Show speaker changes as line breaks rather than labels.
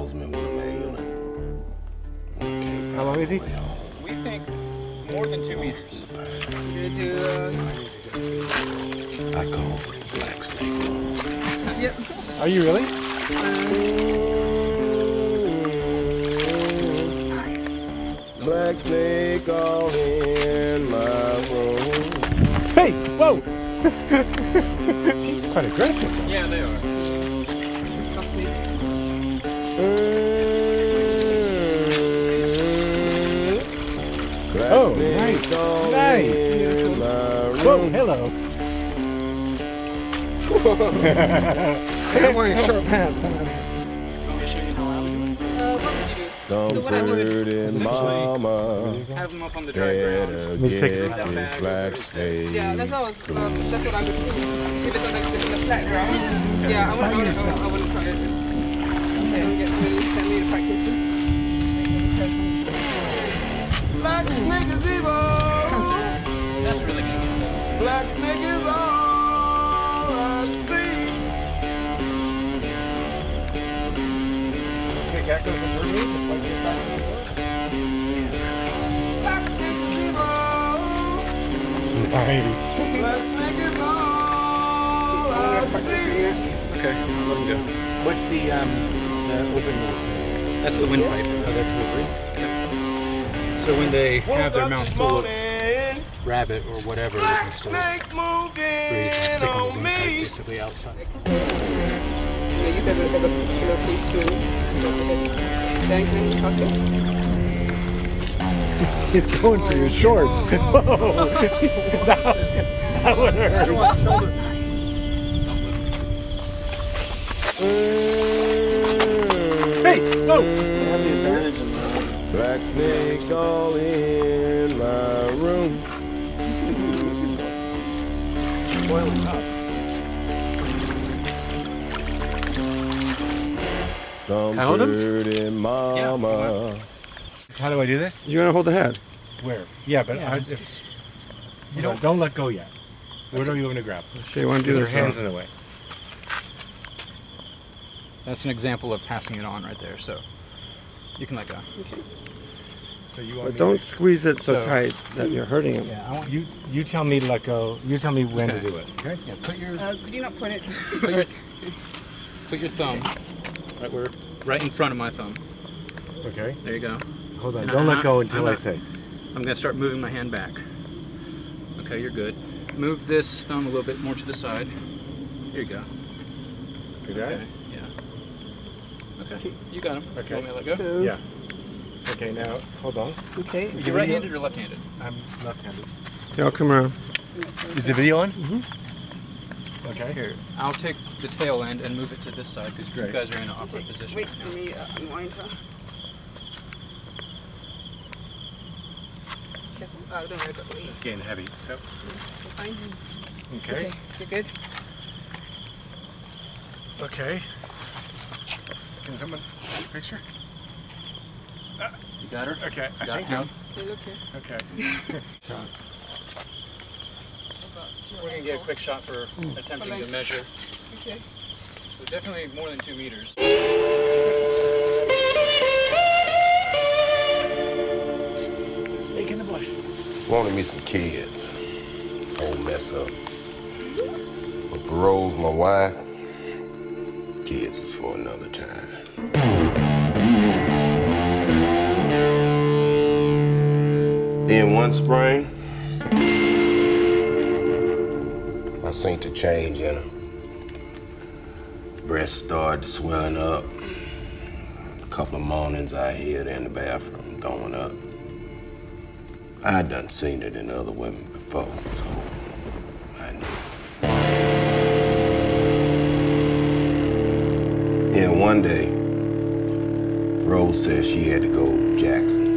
calls me when I'm ailing.
How long is he?
We think more than two weeks.
You
I call for the black snake roll.
yep.
Are you really?
Black snake all in my room.
Hey, whoa! Seems quite aggressive.
Yeah, they are.
Black
Oh, nice, nice. Whoa, hello. I'm wearing short pants.
Want me to show you how I would do it?
Uh, what would you do?
Some
So what I would-
mama
Have them up on the dry ground.
better
me just take
get
a-
That
this
bag
black
over
snake.
Yeah, that's what I was, um, that's what I would do. If it's on the, the flat ground. Yeah, I wouldn't, I wouldn't, I wouldn't try it.
Black snake is all I see.
Okay, geckos and birdies, it's like you're back in the.
Black snake is evil.
Nice.
Black snake is all I see.
Okay, let them go.
What's the um the open mouth?
That's the windpipe.
Oh, that's what breathes.
So when they have their mouth full of
morning,
rabbit or whatever, they can
Black
still
snake moved
breathe and
in
stick on the
on me.
basically outside.
Yeah, you said there's a particular piece to Then you toss?
He's going for your shorts. Oh, whoa. that, that would hurt. Hey, whoa!
Black snake all in my room.
Boiling up.
Some
I hold him?
pretty mama.
How do I do this?
You want to hold the head?
Where? Yeah, but I, if, you don't don't let go yet. Where do you want me to grab?
Shay, you want to do
your hands uh, in the way.
That's an example of passing it on right there. So you can let go.
So you want
But don't
To,
squeeze it so
So-
tight that you're hurting him.
yeah, I want you. You tell me to let go. You tell me when
Okay.
to do it. Okay.
Yeah, put your
Uh, could you not put it?
put your put your thumb right where right in front of my thumb.
Okay.
There you go.
Hold on.
And
Don't
I'm
let
not-
go until
I'm
I say.
I'm gonna start moving my hand back. Okay, you're good. Move this thumb a little bit more to the side. Here you go.
You got
Okay.
it?
Yeah. Okay. You got him.
Okay.
You want me to let go?
So,
Yeah. Okay. Now hold on.
okay.
You right-handed or left-handed?
I'm left-handed.
Okay, I'll come around.
Is the video on? Mm-hmm. Okay.
Here, I'll take the tail end and move it to this side because you guys are in an awkward position.
Wait, let me uh, unwind her. Careful. Oh, don't worry about the.
It's getting heavy. So.
Fine.
Okay.
Okay, you're good.
Okay. Can someone take a picture?
You got her?
Okay. I
Got
think
him?
so.
Hey.
Okay.
We're gonna get a quick shot for hmm. attempting to measure.
Okay.
So definitely more than two meters.
Snake in the bush.
Wanted me some kids. Won't mess up. But for Rose, my wife, kids is for another time. Then one spring, I seen the change in her. Breast started swelling up. A couple of mornings I hear in the bathroom throwing up. I done seen it in other women before, so I knew. Then one day, Rose said she had to go to Jackson.